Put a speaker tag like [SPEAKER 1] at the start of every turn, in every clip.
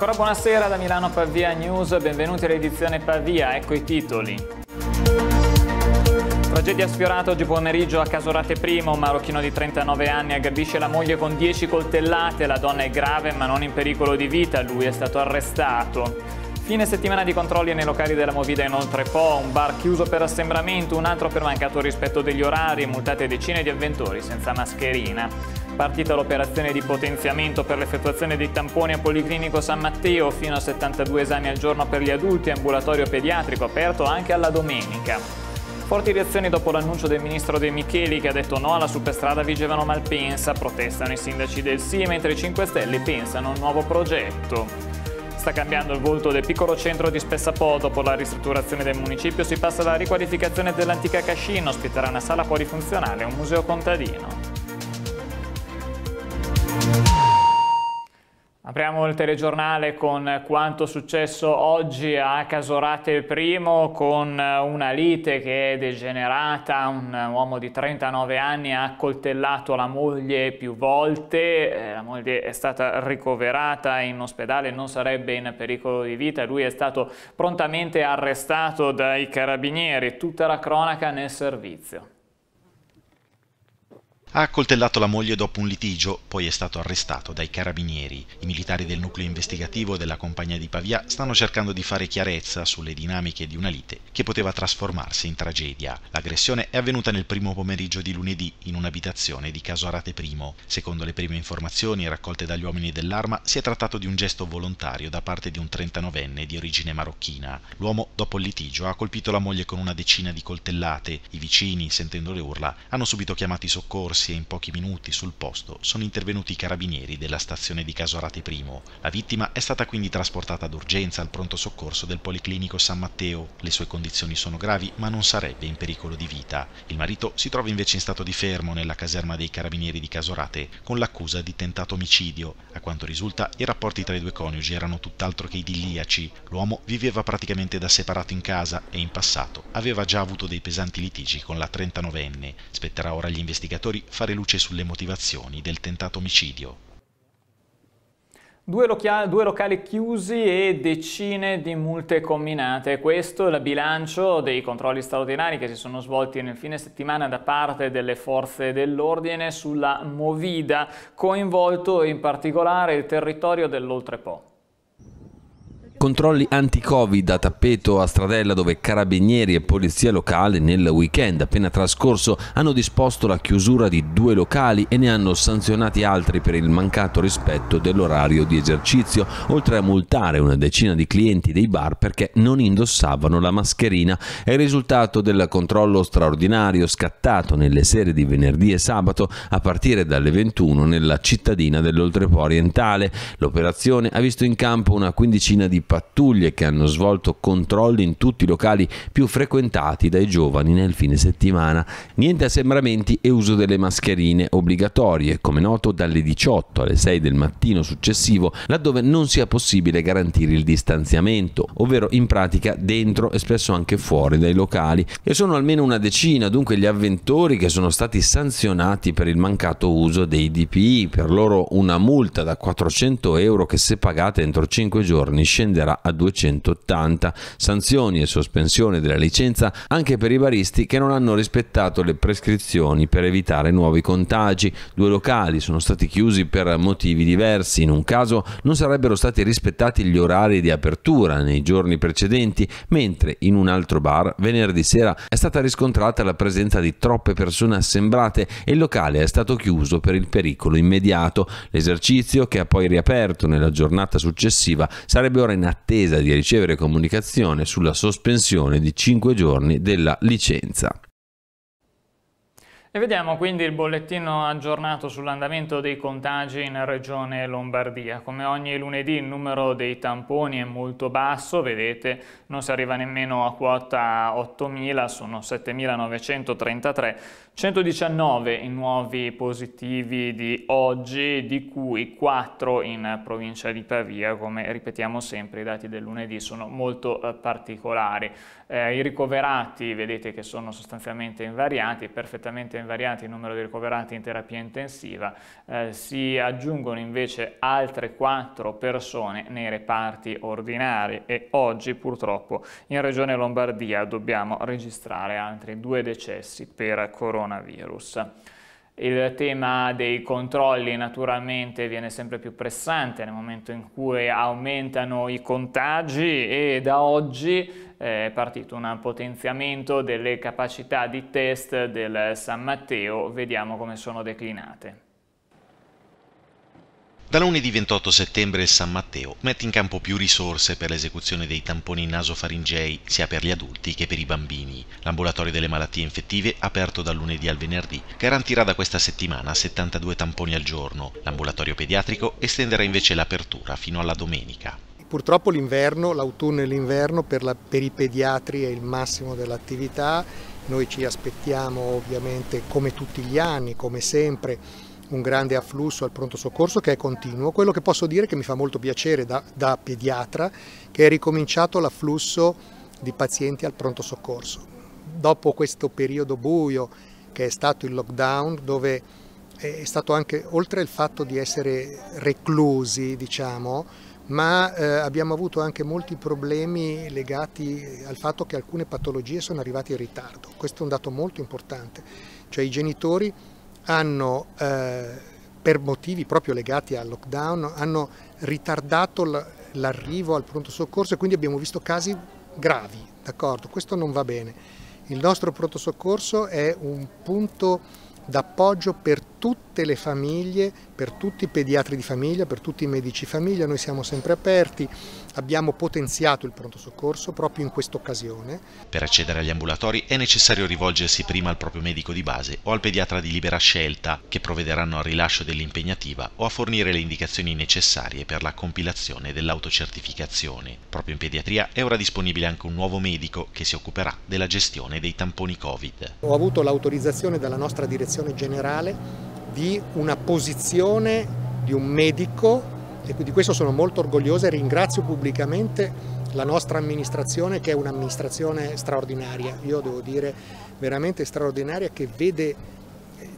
[SPEAKER 1] Ancora buonasera da Milano Pavia News, benvenuti all'edizione Pavia, ecco i titoli. Tragedia sfiorata oggi pomeriggio a Casorate I, un marocchino di 39 anni aggredisce la moglie con 10 coltellate, la donna è grave ma non in pericolo di vita, lui è stato arrestato. Fine settimana di controlli nei locali della Movida in Po, un bar chiuso per assembramento, un altro per mancato rispetto degli orari, multate decine di avventori senza mascherina. Partita l'operazione di potenziamento per l'effettuazione dei tamponi a Policlinico San Matteo, fino a 72 esami al giorno per gli adulti, ambulatorio pediatrico aperto anche alla domenica. Forti reazioni dopo l'annuncio del ministro De Micheli che ha detto no alla superstrada Vigevano Malpensa, protestano i sindaci del sì, mentre i 5 Stelle pensano a un nuovo progetto. Sta cambiando il volto del piccolo centro di Spessapò. Dopo la ristrutturazione del municipio si passa alla riqualificazione dell'antica cascina, ospiterà una sala polifunzionale e un museo contadino. Apriamo il telegiornale con quanto successo oggi a Casorate I con una lite che è degenerata, un uomo di 39 anni ha accoltellato la moglie più volte, eh, la moglie è stata ricoverata in ospedale, non sarebbe in pericolo di vita, lui è stato prontamente arrestato dai carabinieri, tutta la cronaca nel servizio.
[SPEAKER 2] Ha accoltellato la moglie dopo un litigio, poi è stato arrestato dai carabinieri. I militari del nucleo investigativo della compagnia di Pavia stanno cercando di fare chiarezza sulle dinamiche di una lite che poteva trasformarsi in tragedia. L'aggressione è avvenuta nel primo pomeriggio di lunedì in un'abitazione di Casorate I. Secondo le prime informazioni raccolte dagli uomini dell'arma, si è trattato di un gesto volontario da parte di un 39enne di origine marocchina. L'uomo, dopo il litigio, ha colpito la moglie con una decina di coltellate. I vicini, sentendo le urla, hanno subito chiamato i soccorsi e in pochi minuti sul posto sono intervenuti i carabinieri della stazione di Casorate I. La vittima è stata quindi trasportata d'urgenza al pronto soccorso del Policlinico San Matteo. Le sue condizioni sono gravi ma non sarebbe in pericolo di vita. Il marito si trova invece in stato di fermo nella caserma dei carabinieri di Casorate con l'accusa di tentato omicidio. A quanto risulta i rapporti tra i due coniugi erano tutt'altro che idilliaci. L'uomo viveva praticamente da separato in casa e in passato aveva già avuto dei pesanti litigi con la 39enne. Spetterà ora agli investigatori fare luce sulle motivazioni del tentato omicidio.
[SPEAKER 1] Due, locali, chiusi e decine di multe combinate. Questo è il bilancio dei controlli straordinari che si sono svolti nel fine settimana da parte delle forze dell'ordine sulla Movida, coinvolto in particolare il territorio dell'Oltrepo.
[SPEAKER 3] Controlli anti-Covid a tappeto a Stradella dove carabinieri e polizia locale nel weekend appena trascorso hanno disposto la chiusura di due locali e ne hanno sanzionati altri per il mancato rispetto dell'orario di esercizio, oltre a multare una decina di clienti dei bar perché non indossavano la mascherina. È il risultato del controllo straordinario scattato nelle sere di venerdì e sabato a partire dalle 21 nella cittadina dell'Oltrepo orientale. L'operazione ha visto in campo una quindicina di pattuglie che hanno svolto controlli in tutti i locali più frequentati dai giovani nel fine settimana. Niente assembramenti e uso delle mascherine obbligatorie, come noto dalle 18 alle 6 del mattino successivo, laddove non sia possibile garantire il distanziamento, ovvero in pratica dentro e spesso anche fuori dai locali. E sono almeno una decina dunque gli avventori che sono stati sanzionati per il mancato uso dei DPI, per loro una multa da 400 euro che se pagate entro 5 giorni scenderà scenderà a 280 sanzioni e sospensione della licenza anche per i baristi che non hanno rispettato le prescrizioni per evitare nuovi contagi. Due locali sono stati chiusi per motivi diversi. In un caso non sarebbero stati rispettati gli orari di apertura nei giorni precedenti, mentre in un altro bar venerdì sera è stata riscontrata la presenza di troppe persone assembrate e il locale è stato chiuso per il pericolo immediato. L'esercizio, che ha poi riaperto nella giornata successiva, sarebbe ora in attesa di ricevere comunicazione sulla sospensione di 5 giorni della licenza.
[SPEAKER 1] E vediamo quindi il bollettino aggiornato sull'andamento dei contagi in Regione Lombardia. Come ogni lunedì il numero dei tamponi è molto basso, vedete non si arriva nemmeno a quota 8.000, sono 7.933, 119 i nuovi positivi di oggi, di cui 4 in provincia di Pavia, come ripetiamo sempre i dati del lunedì sono molto eh, particolari. Eh, I ricoverati vedete che sono sostanzialmente invariati, perfettamente invariati il numero di ricoverati in terapia intensiva, eh, si aggiungono invece altre 4 persone nei reparti ordinari e oggi purtroppo in Regione Lombardia dobbiamo registrare altri due decessi per coronavirus. Il tema dei controlli naturalmente viene sempre più pressante nel momento in cui aumentano i contagi e da oggi è partito un potenziamento delle capacità di test del San Matteo, vediamo come sono declinate.
[SPEAKER 2] Da lunedì 28 settembre il San Matteo mette in campo più risorse per l'esecuzione dei tamponi nasofaringei sia per gli adulti che per i bambini. L'ambulatorio delle malattie infettive, aperto dal lunedì al venerdì, garantirà da questa settimana 72 tamponi al giorno. L'ambulatorio pediatrico estenderà invece l'apertura fino alla domenica.
[SPEAKER 4] Purtroppo l'inverno, l'autunno e l'inverno per, la, per i pediatri è il massimo dell'attività. Noi ci aspettiamo ovviamente come tutti gli anni, come sempre, un grande afflusso al pronto soccorso che è continuo. Quello che posso dire che mi fa molto piacere da, da pediatra che è ricominciato l'afflusso di pazienti al pronto soccorso. Dopo questo periodo buio che è stato il lockdown dove è stato anche, oltre al fatto di essere reclusi, diciamo, ma eh, abbiamo avuto anche molti problemi legati al fatto che alcune patologie sono arrivate in ritardo. Questo è un dato molto importante, cioè i genitori hanno, eh, per motivi proprio legati al lockdown, hanno ritardato l'arrivo al pronto soccorso e quindi abbiamo visto casi gravi, d'accordo? Questo non va bene. Il nostro pronto soccorso è un punto d'appoggio per tutte le famiglie, per tutti i pediatri di famiglia, per tutti i medici di famiglia, noi siamo sempre aperti, abbiamo potenziato il pronto soccorso proprio in questa occasione.
[SPEAKER 2] Per accedere agli ambulatori è necessario rivolgersi prima al proprio medico di base o al pediatra di libera scelta che provvederanno al rilascio dell'impegnativa o a fornire le indicazioni necessarie per la compilazione dell'autocertificazione. Proprio in pediatria è ora disponibile anche un nuovo medico che si occuperà della gestione dei tamponi Covid.
[SPEAKER 4] Ho avuto l'autorizzazione dalla nostra direzione generale di una posizione di un medico e di questo sono molto orgogliosa e ringrazio pubblicamente la nostra amministrazione che è un'amministrazione straordinaria, io devo dire veramente straordinaria che vede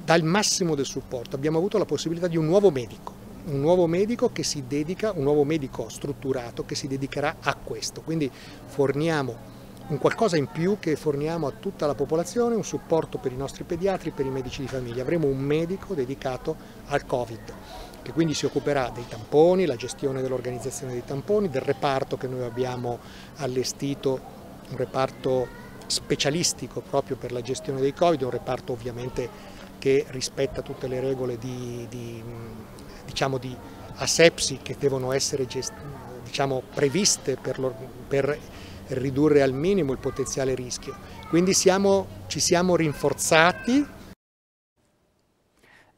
[SPEAKER 4] dal massimo del supporto. Abbiamo avuto la possibilità di un nuovo medico, un nuovo medico che si dedica, un nuovo medico strutturato che si dedicherà a questo. Quindi forniamo un qualcosa in più che forniamo a tutta la popolazione, un supporto per i nostri pediatri, per i medici di famiglia. Avremo un medico dedicato al Covid, che quindi si occuperà dei tamponi, la gestione dell'organizzazione dei tamponi, del reparto che noi abbiamo allestito, un reparto specialistico proprio per la gestione dei Covid, un reparto ovviamente che rispetta tutte le regole di, di, diciamo di asepsi che devono essere gest, diciamo, previste per, per ridurre al minimo il potenziale rischio. Quindi siamo, ci siamo rinforzati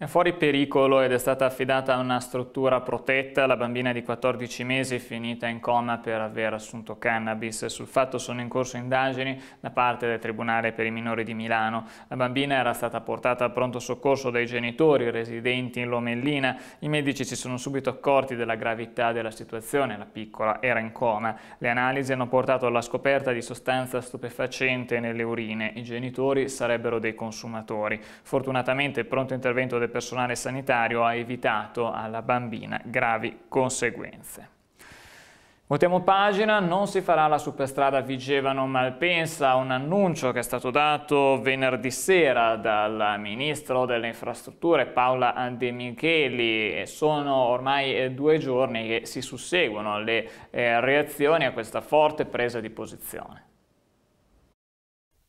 [SPEAKER 1] è fuori pericolo ed è stata affidata a una struttura protetta. La bambina di 14 mesi è finita in coma per aver assunto cannabis. Sul fatto sono in corso indagini da parte del Tribunale per i minori di Milano. La bambina era stata portata al pronto soccorso dai genitori residenti in Lomellina. I medici si sono subito accorti della gravità della situazione. La piccola era in coma. Le analisi hanno portato alla scoperta di sostanza stupefacente nelle urine. I genitori sarebbero dei consumatori. Fortunatamente il pronto intervento del personale sanitario ha evitato alla bambina gravi conseguenze. Votiamo pagina, non si farà la superstrada Vigevano-Malpensa, un annuncio che è stato dato venerdì sera dal Ministro delle Infrastrutture Paola De Micheli. Sono ormai due giorni che si susseguono le eh, reazioni a questa forte presa di posizione.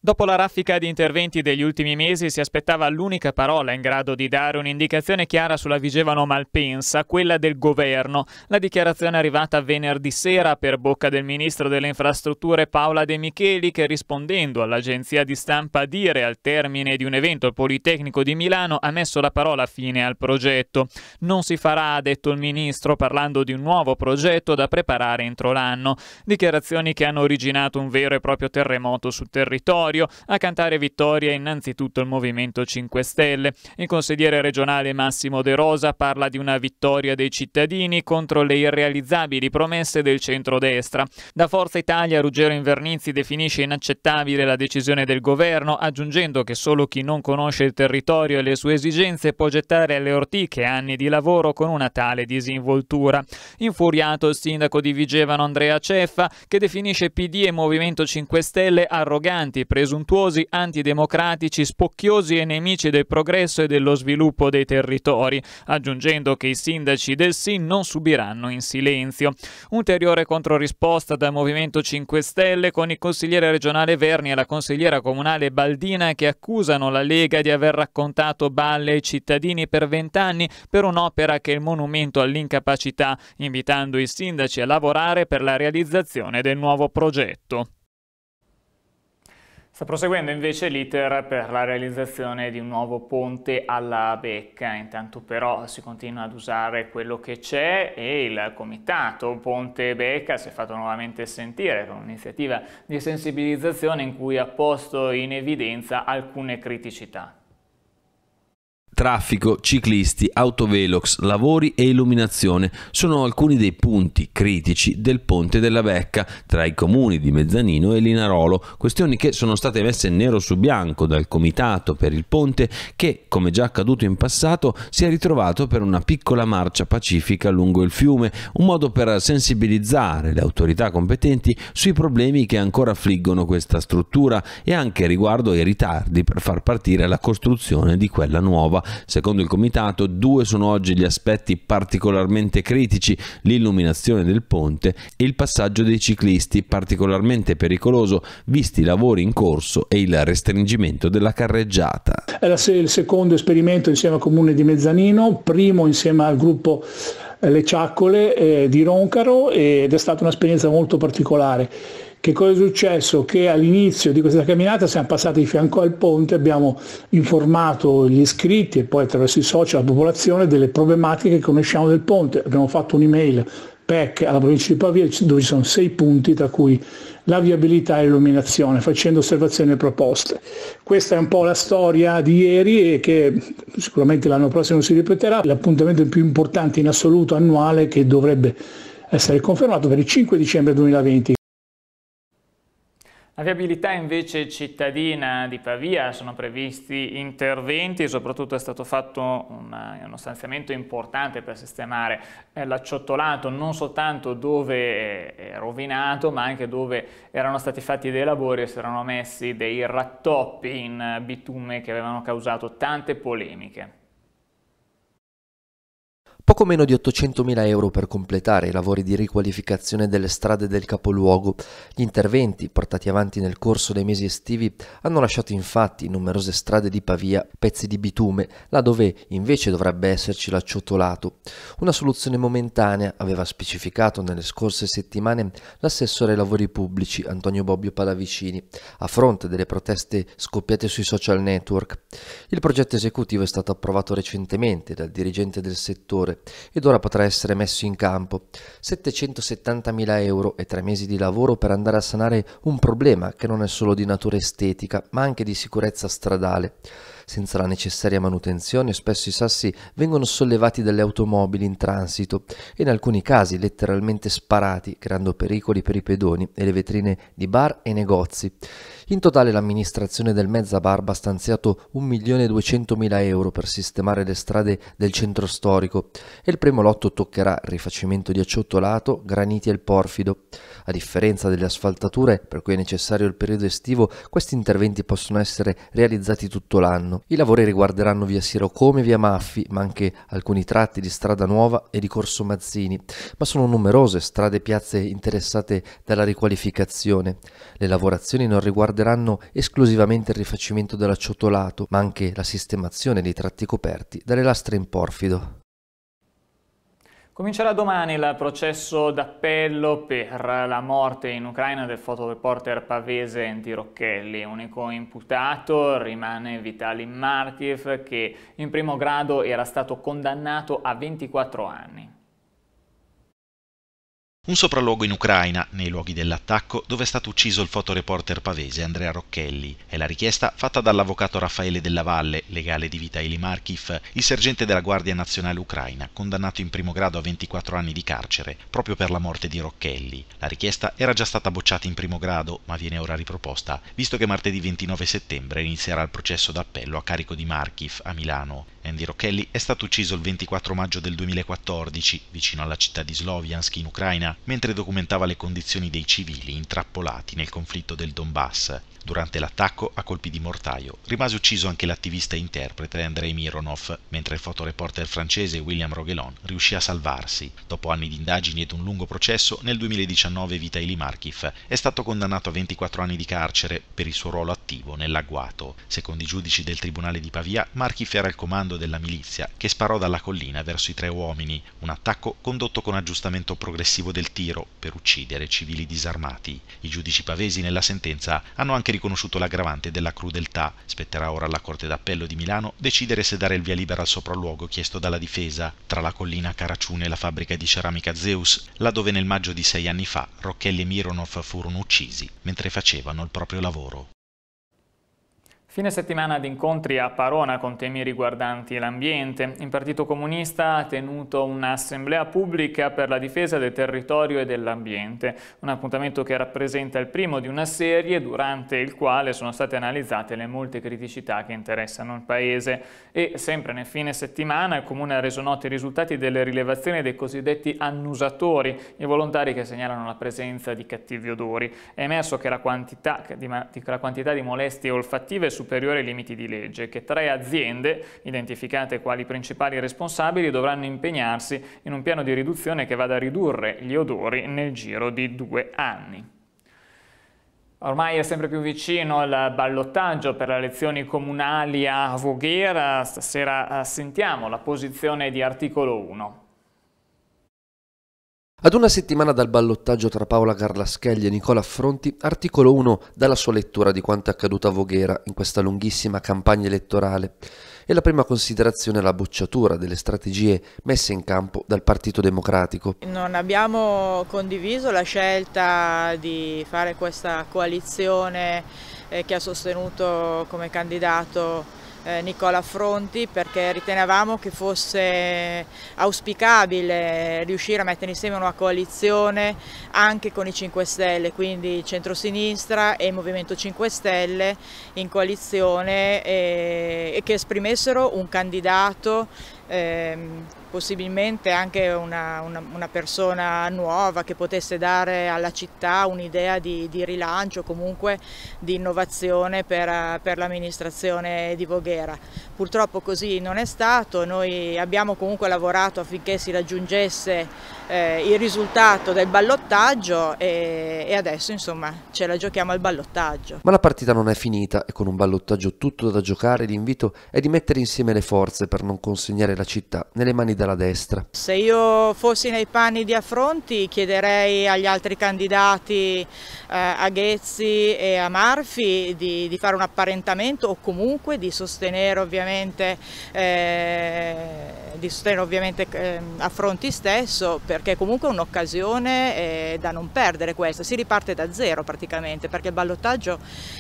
[SPEAKER 1] Dopo la raffica di interventi degli ultimi mesi si aspettava l'unica parola in grado di dare un'indicazione chiara sulla Vigevano Malpensa, quella del governo. La dichiarazione è arrivata venerdì sera per bocca del ministro delle infrastrutture Paola De Micheli che rispondendo all'agenzia di stampa Dire al termine di un evento al Politecnico di Milano ha messo la parola fine al progetto. Non si farà, ha detto il ministro, parlando di un nuovo progetto da preparare entro l'anno. Dichiarazioni che hanno originato un vero e proprio terremoto sul territorio territorio. A cantare vittoria innanzitutto il Movimento 5 Stelle. Il consigliere regionale Massimo De Rosa parla di una vittoria dei cittadini contro le irrealizzabili promesse del centrodestra. Da Forza Italia Ruggero Invernizzi definisce inaccettabile la decisione del governo, aggiungendo che solo chi non conosce il territorio e le sue esigenze può gettare alle ortiche anni di lavoro con una tale disinvoltura. Infuriato il sindaco di Vigevano Andrea Ceffa, che definisce PD e Movimento 5 Stelle arroganti, presuntuosi, antidemocratici, spocchiosi e nemici del progresso e dello sviluppo dei territori, aggiungendo che i sindaci del sì non subiranno in silenzio. Ulteriore controrisposta dal Movimento 5 Stelle con il consigliere regionale Verni e la consigliera comunale Baldina che accusano la Lega di aver raccontato balle ai cittadini per vent'anni per un'opera che è il monumento all'incapacità, invitando i sindaci a lavorare per la realizzazione del nuovo progetto. Sta proseguendo invece l'iter per la realizzazione di un nuovo ponte alla Becca, intanto però si continua ad usare quello che c'è e il comitato Ponte Becca si è fatto nuovamente sentire con un'iniziativa di sensibilizzazione in cui ha posto in evidenza alcune criticità.
[SPEAKER 3] Traffico, ciclisti, autovelox, lavori e illuminazione. Sono alcuni dei punti critici del Ponte della Becca tra i comuni di Mezzanino e Linarolo, questioni che sono state messe nero su bianco dal Comitato per il Ponte che, come già accaduto in passato, si è ritrovato per una piccola marcia pacifica lungo il fiume, un modo per sensibilizzare le autorità competenti sui problemi che ancora affliggono questa struttura e anche riguardo ai ritardi per far partire la costruzione di quella nuova Secondo il comitato, due sono oggi gli aspetti particolarmente critici, l'illuminazione del ponte e il passaggio dei ciclisti, particolarmente pericoloso visti i lavori in corso e il restringimento della carreggiata.
[SPEAKER 5] È il secondo esperimento insieme al comune di Mezzanino, primo insieme al gruppo eh, Le Ciaccole eh, di Roncaro ed è stata un'esperienza molto particolare. Che cosa è successo? Che all'inizio di questa camminata siamo passati di fianco al ponte, abbiamo informato gli iscritti e poi attraverso i social la popolazione delle problematiche che conosciamo del ponte. Abbiamo fatto un'email PEC alla provincia di Pavia dove ci sono sei punti tra cui la viabilità e l'illuminazione, facendo osservazioni e proposte. Questa è un po' la storia di ieri e che sicuramente l'anno prossimo si ripeterà, l'appuntamento più importante in assoluto annuale che dovrebbe essere confermato per il 5 dicembre 2020.
[SPEAKER 1] La viabilità invece cittadina di Pavia sono previsti interventi, soprattutto è stato fatto una, uno stanziamento importante per sistemare eh, l'acciottolato non soltanto dove è rovinato ma anche dove erano stati fatti dei lavori e si erano messi dei rattoppi in bitume che avevano causato tante polemiche.
[SPEAKER 6] Poco meno di 800.000 euro per completare i lavori di riqualificazione delle strade del capoluogo. Gli interventi portati avanti nel corso dei mesi estivi hanno lasciato infatti in numerose strade di Pavia pezzi di bitume, là dove invece dovrebbe esserci l'acciottolato. Una soluzione momentanea aveva specificato nelle scorse settimane l'assessore ai lavori pubblici Antonio Bobbio Palavicini, a fronte delle proteste scoppiate sui social network. Il progetto esecutivo è stato approvato recentemente dal dirigente del settore ed ora potrà essere messo in campo. 770.000 euro e tre mesi di lavoro per andare a sanare un problema che non è solo di natura estetica ma anche di sicurezza stradale. Senza la necessaria manutenzione spesso i sassi vengono sollevati dalle automobili in transito e in alcuni casi letteralmente sparati, creando pericoli per i pedoni e le vetrine di bar e negozi. In totale l'amministrazione del Mezza Barba ha stanziato 1.200.000 euro per sistemare le strade del centro storico e il primo lotto toccherà rifacimento di acciottolato, graniti e il porfido. A differenza delle asfaltature, per cui è necessario il periodo estivo, questi interventi possono essere realizzati tutto l'anno. I lavori riguarderanno via Siro come via Maffi, ma anche alcuni tratti di strada nuova e di Corso Mazzini, ma sono numerose strade e piazze interessate dalla riqualificazione. Le lavorazioni non riguarderanno esclusivamente il rifacimento dell'acciottolato, ma anche la sistemazione dei tratti coperti dalle lastre in porfido.
[SPEAKER 1] Comincerà domani il processo d'appello per la morte in Ucraina del fotoreporter pavese Andy Rocchelli. Unico imputato rimane Vitaly Markiev che in primo grado era stato condannato a 24 anni.
[SPEAKER 2] Un sopralluogo in Ucraina, nei luoghi dell'attacco, dove è stato ucciso il fotoreporter pavese Andrea Rocchelli. È la richiesta fatta dall'avvocato Raffaele Della Valle, legale di Vitaili Markiv, il sergente della Guardia Nazionale Ucraina, condannato in primo grado a 24 anni di carcere, proprio per la morte di Rocchelli. La richiesta era già stata bocciata in primo grado, ma viene ora riproposta, visto che martedì 29 settembre inizierà il processo d'appello a carico di Markiv a Milano. Andy Rocchelli è stato ucciso il 24 maggio del 2014, vicino alla città di Sloviansk in Ucraina, mentre documentava le condizioni dei civili intrappolati nel conflitto del Donbass. Durante l'attacco a colpi di mortaio rimase ucciso anche l'attivista e interprete Andrei Mironov, mentre il fotoreporter francese William Roguelon riuscì a salvarsi. Dopo anni di indagini ed un lungo processo, nel 2019 Vitaly Markiv è stato condannato a 24 anni di carcere per il suo ruolo attivo nell'agguato. Secondo i giudici del tribunale di Pavia, Markiv era il comando della milizia che sparò dalla collina verso i tre uomini, un attacco condotto con aggiustamento progressivo del tiro per uccidere civili disarmati. I giudici pavesi nella sentenza hanno anche riconosciuto l'aggravante della crudeltà. Spetterà ora alla Corte d'Appello di Milano decidere se dare il via libera al sopralluogo chiesto dalla difesa tra la collina Caracciune e la fabbrica di ceramica Zeus, laddove nel maggio di sei anni fa Rocchelli e Mironov furono uccisi mentre facevano il proprio lavoro.
[SPEAKER 1] Fine settimana di incontri a Parona con temi riguardanti l'ambiente. Il Partito Comunista ha tenuto un'assemblea pubblica per la difesa del territorio e dell'ambiente, un appuntamento che rappresenta il primo di una serie durante il quale sono state analizzate le molte criticità che interessano il Paese e sempre nel fine settimana il Comune ha reso noti i risultati delle rilevazioni dei cosiddetti annusatori, i volontari che segnalano la presenza di cattivi odori. È emerso che la quantità di, la quantità di molestie olfattive su superiore ai limiti di legge, che tre aziende, identificate quali principali responsabili, dovranno impegnarsi in un piano di riduzione che vada a ridurre gli odori nel giro di due anni. Ormai è sempre più vicino il ballottaggio per le elezioni comunali a Voghera, stasera eh, sentiamo la posizione di articolo 1.
[SPEAKER 6] Ad una settimana dal ballottaggio tra Paola Carlaschelli e Nicola Affronti, articolo 1 dà la sua lettura di quanto è accaduto a Voghera in questa lunghissima campagna elettorale e la prima considerazione è la bocciatura delle strategie messe in campo dal Partito Democratico.
[SPEAKER 7] Non abbiamo condiviso la scelta di fare questa coalizione eh, che ha sostenuto come candidato Nicola Fronti perché ritenevamo che fosse auspicabile riuscire a mettere insieme una coalizione anche con i 5 Stelle, quindi centrosinistra e Movimento 5 Stelle in coalizione e, e che esprimessero un candidato ehm, possibilmente anche una, una, una, persona nuova che potesse dare alla città un'idea di, di, rilancio, comunque di innovazione per, per l'amministrazione di Voghera. Purtroppo così non è stato, noi abbiamo comunque lavorato affinché si raggiungesse eh, il risultato del ballottaggio e, e adesso insomma ce la giochiamo al ballottaggio.
[SPEAKER 6] Ma la partita non è finita e con un ballottaggio tutto da giocare l'invito è di mettere insieme le forze per non consegnare la città nelle mani della destra.
[SPEAKER 7] Se io fossi nei panni di Affronti chiederei agli altri candidati eh, a Ghezzi e a Marfi di, di, fare un apparentamento o comunque di sostenere ovviamente, eh, di sostenere ovviamente eh, Affronti stesso perché comunque è un'occasione eh, da non perdere questa, si riparte da zero praticamente perché il ballottaggio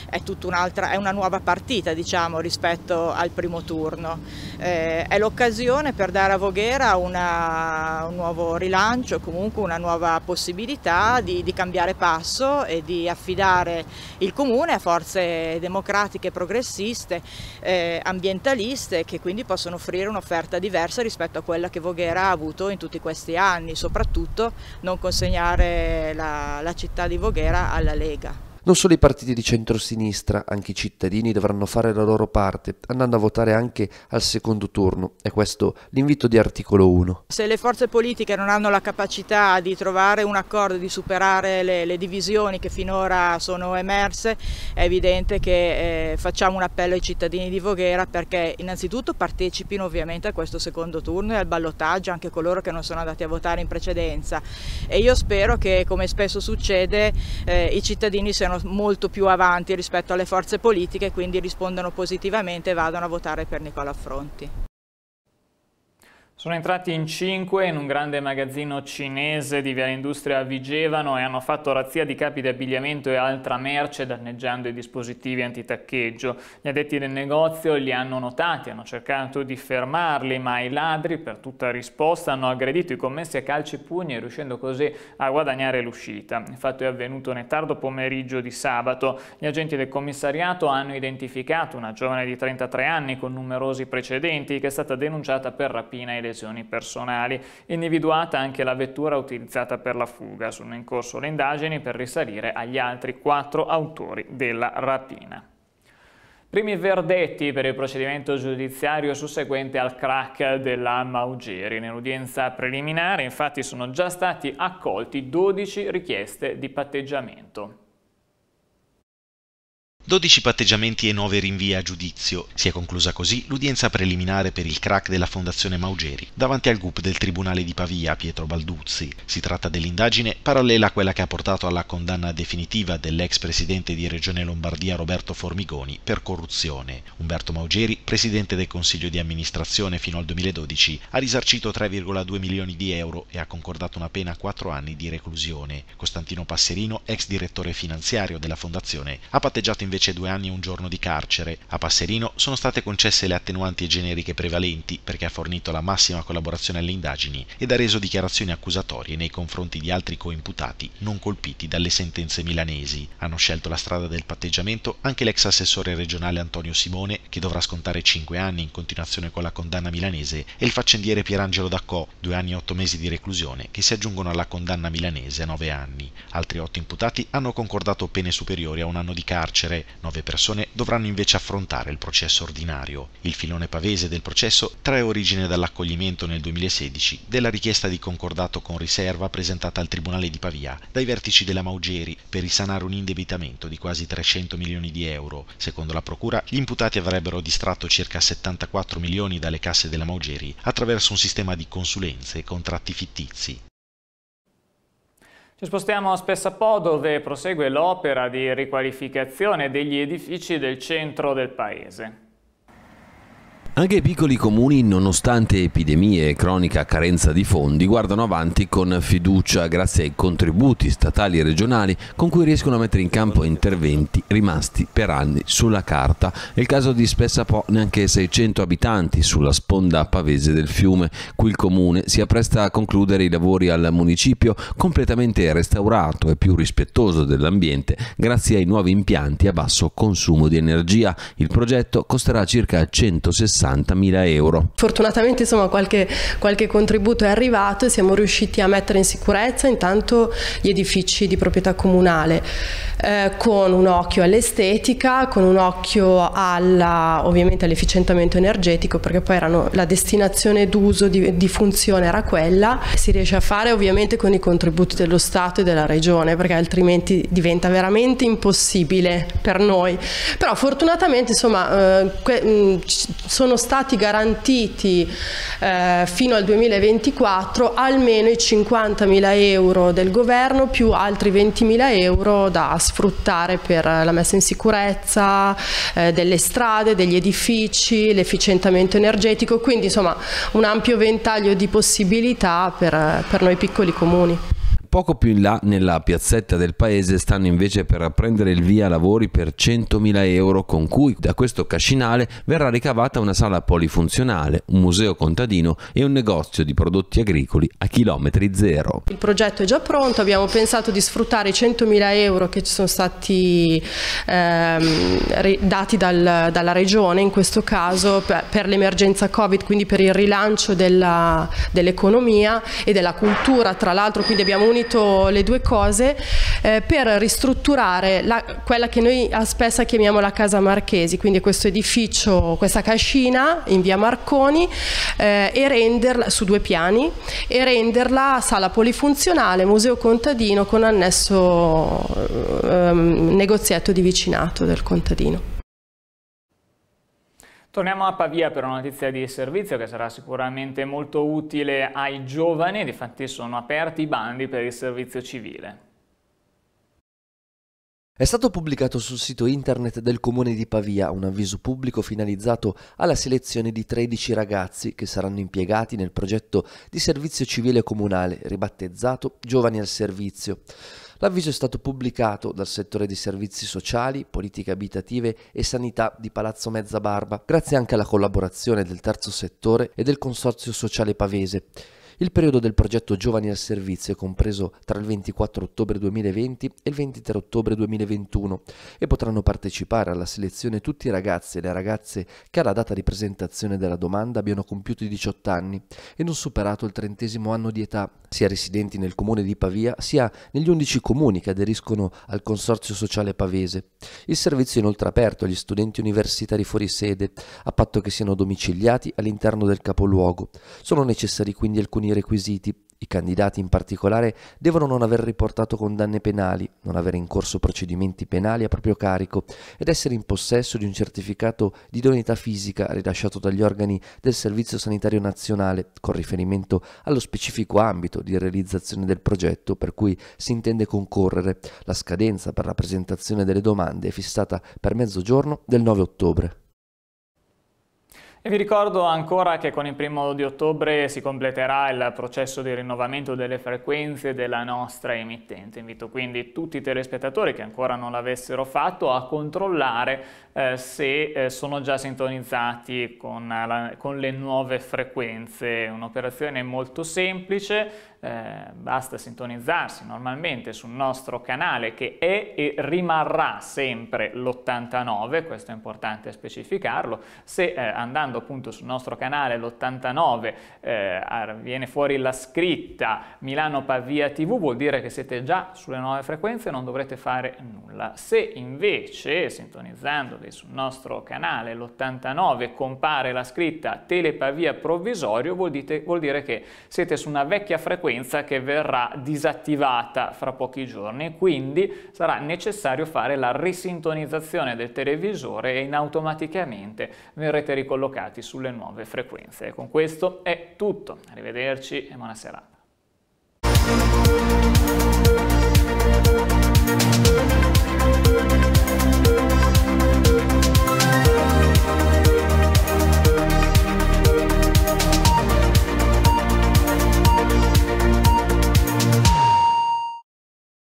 [SPEAKER 7] è un'altra, è una nuova partita diciamo rispetto al primo turno, eh, è l'occasione per dare a Una, un nuovo rilancio, comunque una nuova possibilità di, di cambiare passo e di affidare il comune a forze democratiche, progressiste, eh, ambientaliste che quindi possono offrire un'offerta diversa rispetto a quella che Voghera ha avuto in tutti questi anni soprattutto non consegnare la, la città di Voghera alla Lega.
[SPEAKER 6] Non solo i partiti di centrosinistra, anche i cittadini dovranno fare la loro parte, andando a votare anche al secondo turno. È questo l'invito di articolo 1.
[SPEAKER 7] Se le forze politiche non hanno la capacità di trovare un accordo, di superare le, le divisioni che finora sono emerse, è evidente che eh, facciamo un appello ai cittadini di Voghera perché innanzitutto partecipino ovviamente a questo secondo turno e al ballottaggio anche coloro che non sono andati a votare in precedenza. E io spero che, come spesso succede, eh, i cittadini siano siano molto più avanti rispetto alle forze politiche quindi rispondano positivamente e vadano a votare per Nicola Affronti.
[SPEAKER 1] Sono entrati in cinque in un grande magazzino cinese di Via Industria a Vigevano e hanno fatto razzia di capi di abbigliamento e altra merce danneggiando i dispositivi antitaccheggio. Gli addetti del negozio li hanno notati, hanno cercato di fermarli, ma i ladri per tutta risposta hanno aggredito i commessi a calci e pugni riuscendo così a guadagnare l'uscita. Il fatto è avvenuto nel tardo pomeriggio di sabato. Gli agenti del commissariato hanno identificato una giovane di 33 anni con numerosi precedenti che è stata denunciata per rapina e lesioni personali. Individuata anche la vettura utilizzata per la fuga. Sono in corso le indagini per risalire agli altri quattro autori della rapina. Primi verdetti per il procedimento giudiziario susseguente al crack della Maugeri. Nell'udienza preliminare infatti sono già stati accolti 12 richieste di patteggiamento.
[SPEAKER 2] 12 patteggiamenti e 9 rinvii a giudizio. Si è conclusa così l'udienza preliminare per il crack della Fondazione Maugeri davanti al GUP del Tribunale di Pavia, Pietro Balduzzi. Si tratta dell'indagine parallela a quella che ha portato alla condanna definitiva dell'ex presidente di Regione Lombardia Roberto Formigoni per corruzione. Umberto Maugeri, presidente del Consiglio di amministrazione fino al 2012, ha risarcito 3,2 milioni di euro e ha concordato una pena a 4 anni di reclusione. Costantino Passerino, ex direttore finanziario della Fondazione, ha patteggiato invece invece due anni e un giorno di carcere. A Passerino sono state concesse le attenuanti generiche prevalenti perché ha fornito la massima collaborazione alle indagini ed ha reso dichiarazioni accusatorie nei confronti di altri coimputati non colpiti dalle sentenze milanesi. Hanno scelto la strada del patteggiamento anche l'ex assessore regionale Antonio Simone, che dovrà scontare 5 anni in continuazione con la condanna milanese, e il faccendiere Pierangelo Daccò, due anni e otto mesi di reclusione, che si aggiungono alla condanna milanese a 9 anni. Altri otto imputati hanno concordato pene superiori a un anno di carcere, Nove persone dovranno invece affrontare il processo ordinario. Il filone pavese del processo trae origine dall'accoglimento nel 2016 della richiesta di concordato con riserva presentata al Tribunale di Pavia dai vertici della Maugeri per risanare un indebitamento di quasi 300 milioni di euro. Secondo la Procura, gli imputati avrebbero distratto circa 74 milioni dalle casse della Maugeri attraverso un sistema di consulenze e contratti fittizi.
[SPEAKER 1] Ci spostiamo a Spessapo dove prosegue l'opera di riqualificazione degli edifici del centro del paese.
[SPEAKER 3] Anche i piccoli comuni, nonostante epidemie e cronica carenza di fondi, guardano avanti con fiducia grazie ai contributi statali e regionali con cui riescono a mettere in campo interventi rimasti per anni sulla carta. È il caso di Spessapo, neanche 600 abitanti sulla sponda pavese del fiume. Qui il comune si appresta a concludere i lavori al municipio completamente restaurato e più rispettoso dell'ambiente grazie ai nuovi impianti a basso consumo di energia. Il progetto costerà circa 160 60.000 euro.
[SPEAKER 8] Fortunatamente insomma qualche, qualche contributo è arrivato e siamo riusciti a mettere in sicurezza intanto gli edifici di proprietà comunale eh, con un occhio all'estetica, con un occhio alla, ovviamente all'efficientamento energetico perché poi erano, la destinazione d'uso di, di funzione era quella, si riesce a fare ovviamente con i contributi dello Stato e della Regione perché altrimenti diventa veramente impossibile per noi, però fortunatamente insomma eh, sono sono stati garantiti eh, fino al 2024 almeno i 50.000 euro del governo più altri 20.000 euro da sfruttare per la messa in sicurezza eh, delle strade, degli edifici, l'efficientamento energetico, quindi insomma un ampio ventaglio di possibilità per, per noi piccoli comuni.
[SPEAKER 3] Poco più in là, nella piazzetta del paese, stanno invece per prendere il via lavori per 100.000 euro con cui da questo cascinale verrà ricavata una sala polifunzionale, un museo contadino e un negozio di prodotti agricoli a chilometri zero.
[SPEAKER 8] Il progetto è già pronto, abbiamo pensato di sfruttare i 100.000 euro che ci sono stati ehm, dati dal, dalla regione in questo caso per, per l'emergenza Covid, quindi per il rilancio dell'economia dell e della cultura, tra l'altro quindi abbiamo unito unito le due cose eh, per ristrutturare la, quella che noi a Spessa chiamiamo la Casa Marchesi, quindi questo edificio, questa cascina in via Marconi eh, e renderla su due piani e renderla sala polifunzionale, museo contadino con annesso eh, negozietto di vicinato del contadino.
[SPEAKER 1] Torniamo a Pavia per una notizia di servizio che sarà sicuramente molto utile ai giovani, difatti sono aperti i bandi per il servizio civile.
[SPEAKER 6] È stato pubblicato sul sito internet del comune di Pavia un avviso pubblico finalizzato alla selezione di 13 ragazzi che saranno impiegati nel progetto di servizio civile comunale ribattezzato Giovani al Servizio. L'avviso è stato pubblicato dal settore di servizi sociali, politiche abitative e sanità di Palazzo Mezzabarba, grazie anche alla collaborazione del terzo settore e del Consorzio Sociale Pavese. Il periodo del progetto Giovani al Servizio è compreso tra il 24 ottobre 2020 e il 23 ottobre 2021 e potranno partecipare alla selezione tutti i ragazzi e le ragazze che alla data di presentazione della domanda abbiano compiuto i 18 anni e non superato il trentesimo anno di età, sia residenti nel comune di Pavia sia negli 11 comuni che aderiscono al Consorzio Sociale Pavese. Il servizio è inoltre aperto agli studenti universitari fuori sede, a patto che siano domiciliati all'interno del capoluogo. Sono necessari quindi alcuni alcuni requisiti. I candidati in particolare devono non aver riportato condanne penali, non avere in corso procedimenti penali a proprio carico ed essere in possesso di un certificato di idoneità fisica rilasciato dagli organi del Servizio Sanitario Nazionale con riferimento allo specifico ambito di realizzazione del progetto per cui si intende concorrere. La scadenza per la presentazione delle domande è fissata per mezzogiorno del 9 ottobre.
[SPEAKER 1] E vi ricordo ancora che con il primo di ottobre si completerà il processo di rinnovamento delle frequenze della nostra emittente. Invito quindi tutti i telespettatori che ancora non l'avessero fatto a controllare eh, se eh, sono già sintonizzati con, la, con le nuove frequenze. Un'operazione molto semplice, eh, basta sintonizzarsi normalmente sul nostro canale che è e rimarrà sempre l'89, questo è importante specificarlo, se eh, andando appunto sul nostro canale l'89 eh, viene fuori la scritta Milano Pavia TV vuol dire che siete già sulle nuove frequenze e non dovrete fare nulla. Se invece sintonizzandovi sul nostro canale l'89 compare la scritta Telepavia provvisorio vuol, dite, vuol dire che siete su una vecchia frequenza frequenza che verrà disattivata fra pochi giorni, quindi sarà necessario fare la risintonizzazione del televisore e in automaticamente verrete ricollocati sulle nuove frequenze. E con questo è tutto, arrivederci e buona serata.